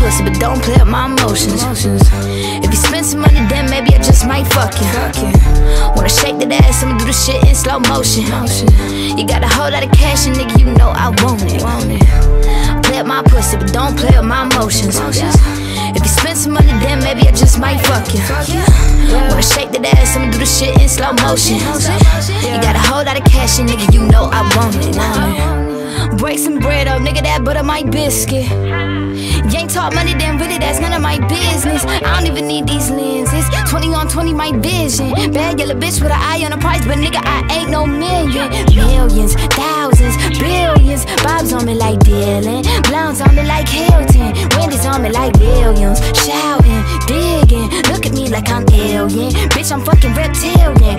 but don't play up my emotions. If you spend some money, then maybe I just might fuck you. Wanna shake that ass, I'ma do the shit in slow motion. You got a whole lot of cash, and nigga, you know I want it. Play up my pussy, but don't play up my emotions. If you spend some money, then maybe I just might fuck you. Wanna shake that ass, I'ma do the shit in slow motion. You got a whole lot of cash, and nigga, you know I want it. Break some bread up, nigga, that butter my biscuit. Talk money, then really that's none of my business. I don't even need these lenses. 20 on 20, my vision. Bad yellow bitch with an eye on the price, but nigga, I ain't no million. Millions, thousands, billions. Bob's on me like Dylan. Blondes on me like Hilton. Wendy's on me like Williams. Shouting, digging. Look at me like I'm alien. Bitch, I'm fucking reptilian.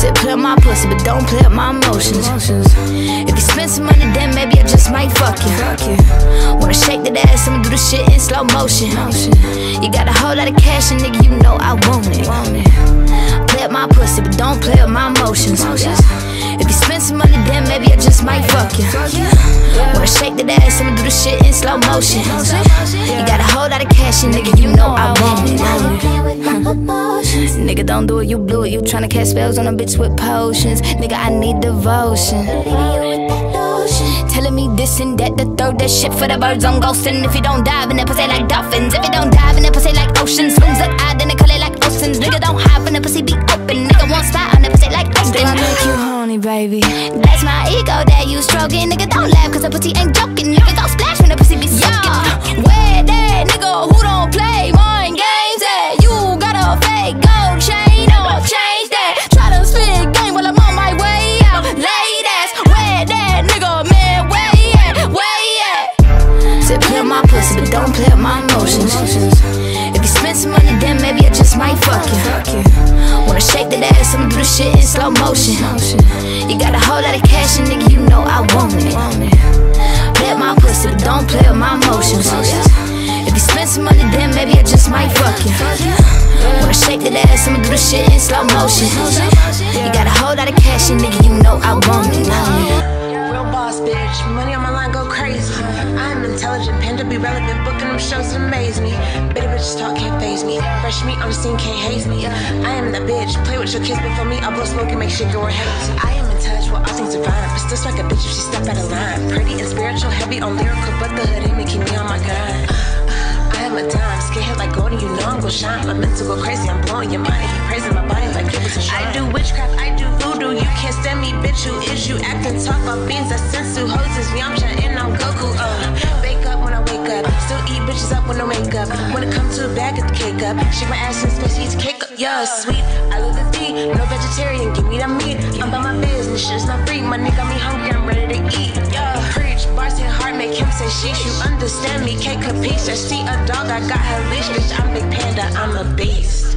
Said play up my pussy, but don't play up my emotions. If you spend some money, then maybe I just might fuck you. Wanna shake that ass, I'ma do the shit in slow motion. You got a whole lot of cash, and nigga, you know I want it. Play up my pussy, but don't play up my emotions. If you spend some money, then maybe I just might fuck you. Wanna shake that ass, I'ma do the shit in slow motion. You got a whole lot of cash, and nigga, you know I want it. Nigga, don't do it, you blew it. You tryna cast spells on a bitch with potions. Nigga, I need devotion. Telling me this and that, the third, that shit for the birds on ghosting. If you don't dive in that pussy like dolphins, if you don't dive in that pussy like oceans, swims look odd, then they call it like oceans. Nigga, don't hide when the pussy be open. Nigga, won't spot on that pussy like Austin. I make you horny, baby. That's my ego that you stroking. Nigga, don't laugh, cause the pussy ain't joking. Nigga, don't splash when the pussy be soaking. Where that nigga who don't play mind games at? You got a fake gold chain, don't change that. Try to spit game while I'm on my way out. Late ass, where that nigga, man, where he at? Where he at? Said play my pussy, but don't play up my emotions. You spend some money, then maybe I just might fuck you. Wanna shake that ass, I'ma do the shit in slow motion. You got a whole lot of cash, and nigga, you know I want it. Play up my pussy, but don't play up my emotions. If you spend some money, then maybe I just might fuck you. Wanna shake that ass, I'ma do the shit in slow motion. You got a whole lot of cash, and nigga, you know I want it. Real boss bitch, money on my line go crazy. I'm intelligent, pen to be relevant, booking them shows that amaze me. Bitter bitches talk can't phase me. Fresh meat on the scene can't haze me. I am that bitch, play with your kids before me. I blow smoke and make shit go hazy. I am in touch with all things divine, but still strike a bitch if she step out of line. Pretty and spiritual, heavy on lyrical, but the hood ain't me keep me on my grind. I am a dime, skin hit like golden, you know I'm gon' shine. My mental go crazy, I'm blowing your mind. You praising my body like it was a shrine. I do witchcraft, I do voodoo. You can't stand me, bitch. Who is you? Acting talk about beans, I senzu. Hoes is Yamcha no makeup. When it comes to a bag, the cake up. Shake my ass and space, eat cake up. Yeah, sweet. I love the D, no vegetarian. Give me that meat. I'm about my business, shit's not free. My nigga me hungry, I'm ready to eat. Yeah, preach. Bars hit hard, make him say sheesh. You understand me, can't capiche. I see a dog, I got her leash. Bitch, I'm Big Panda, I'm a. Beast.